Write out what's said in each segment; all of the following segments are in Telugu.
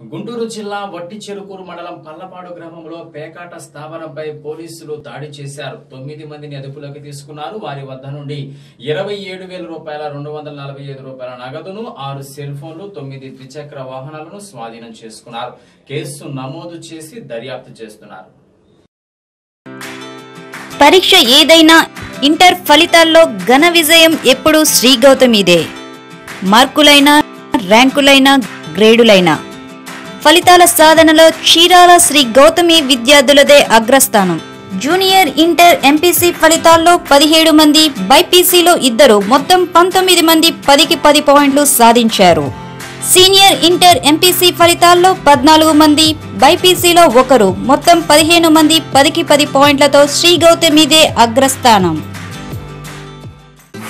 గుంటూరు జిల్లా వట్టి చెరుకూరు మండలం పల్లపాడు గ్రామంలో పేకాట స్థావరంపై పోలీసులు దాడి చేశారు. తొమ్మిది మందిని అదుపులోకి తీసుకున్నారు. వారి వద్ద నుండి ఇరవై ఏడు వేల రూపాయల రెండు వందల నలభై ఐదు రూపాయల నగదును ఆరు సెల్ ఫోన్లు తొమ్మిది ద్విచక్ర వాహనాలను స్వాధీనం చేసుకున్నారు. కేసు నమోదు చేసి దర్యాప్తు చేస్తున్నారు. పరీక్ష ఏదైనా ఇంటర్ ఫలితాల్లో ఘన విజయం ఎప్పుడూ శ్రీ గౌతమిదే. మార్కులైనా ర్యాంకులైనా గ్రేడులైనా. ఫలితాల సాధనలో చీరాల శ్రీ గౌతమి విద్యార్థులదే అగ్రస్థానం. జూనియర్ ఇంటర్ ఎంపీసీ ఫలితాల్లో పదిహేడు మంది బైపీసీలో ఇద్దరు మొత్తం పంతొమ్మిది మంది పదికి పది పాయింట్లు సాధించారు. సీనియర్ ఇంటర్ ఎంపీసీ ఫలితాల్లో పద్నాలుగు మంది బైపీసీలో ఒకరు మొత్తం పదిహేను మంది పదికి పది పాయింట్లతో శ్రీ గౌతమిదే అగ్రస్థానం.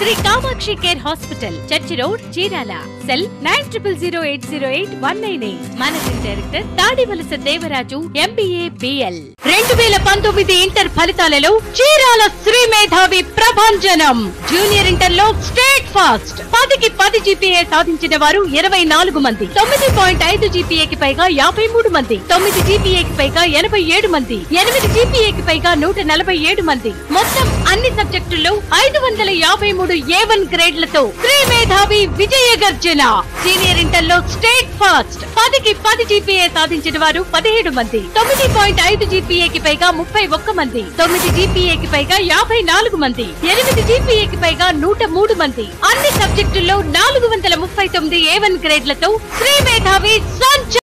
Shri Kamakshi care hospital church road Chirala. Cell nine triple zero eight zero eight one nine eight. Managing director Thadivalasa Devaraju MBA BL రెండు వేల పంతొమ్మిది ఇంటర్ ఫలితాలలో చీరాల శ్రీ మేధావి ప్రభంజనం. జూనియర్ ఇంటర్లో స్టేట్ ఫాస్ట్. పదికి పది జీపీఏ సాధించిన వారు ఇరవై నాలుగు మంది. తొమ్మిది పాయింట్ ఐదు జీపీఏకి పైగా యాభై మూడు మంది. తొమ్మిది జీపీఏకి పైగా ఎనభై ఏడు మంది. ఎనిమిది జీపీఏకి పైగా నూట నలభై ఏడు మంది. మొత్తం అన్ని సబ్జెక్టుల్లో ఐదు వందల యాభై మూడు ఏ వన్ గ్రేడ్లతో శ్రీ మేధావి విజయ గర్జన సీనియర్ ఇంటర్లో స్టేట్ ఫాస్ట్. పదికి పది జీపీఏ సాధించిన వారు పదిహేడు మంది. తొమ్మిది పాయింట్ ఐదు జీపీఏకి పైగా ముప్పై ఒక్క మంది తొమ్మిది జీపీఏకి పైగా యాభై నాలుగు మంది ఎనిమిది జీపీఏకి పైగా నూట మూడు మంది. అన్ని సబ్జెక్టుల్లో నాలుగు వందల ముప్పై తొమ్మిది ఏ వన్ గ్రేడ్లతో శ్రీ మేధావి సంచ